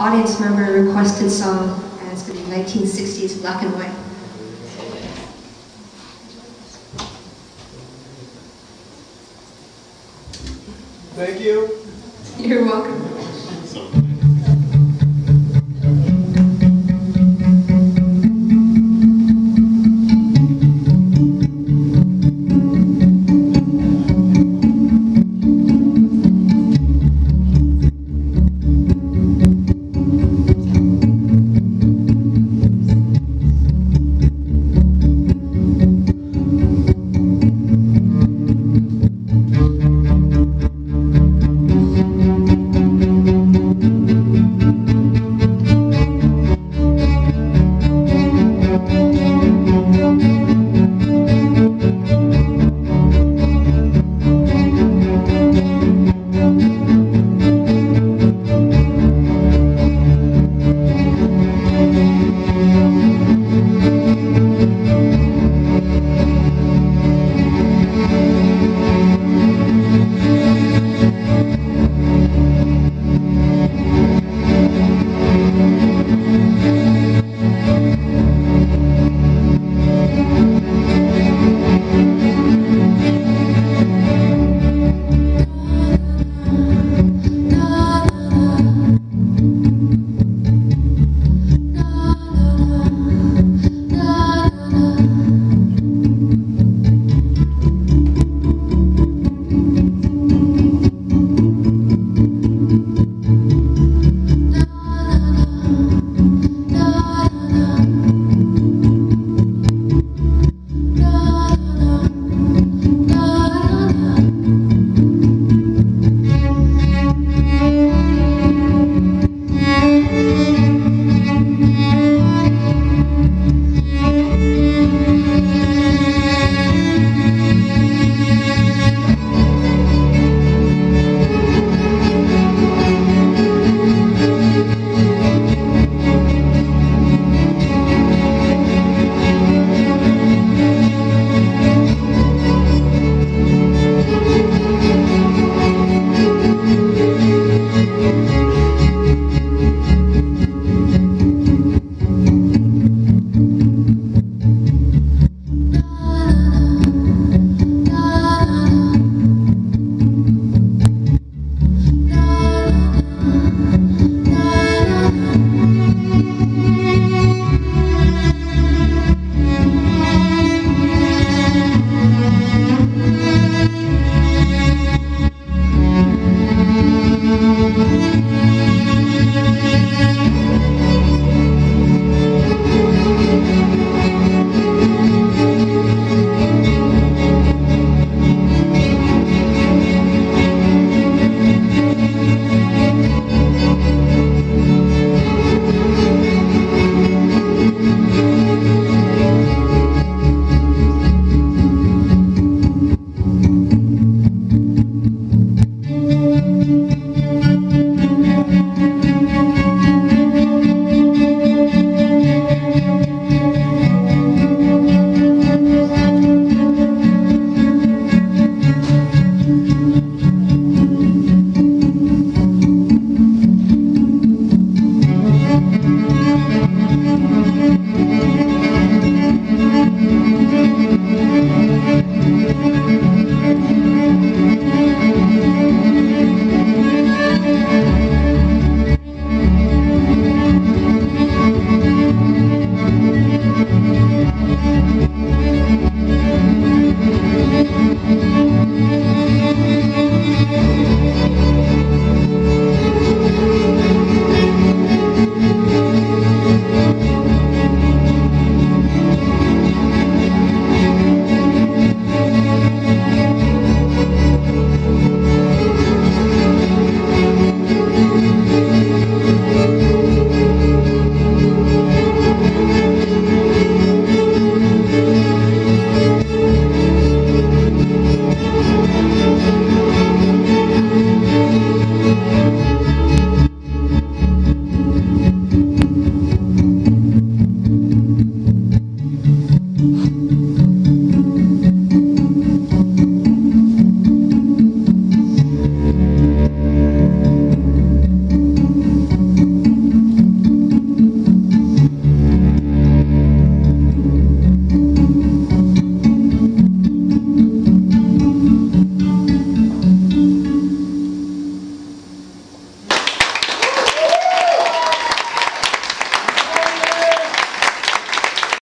audience member requested song, and it's going to be 1960s black and white. Thank you. You're welcome.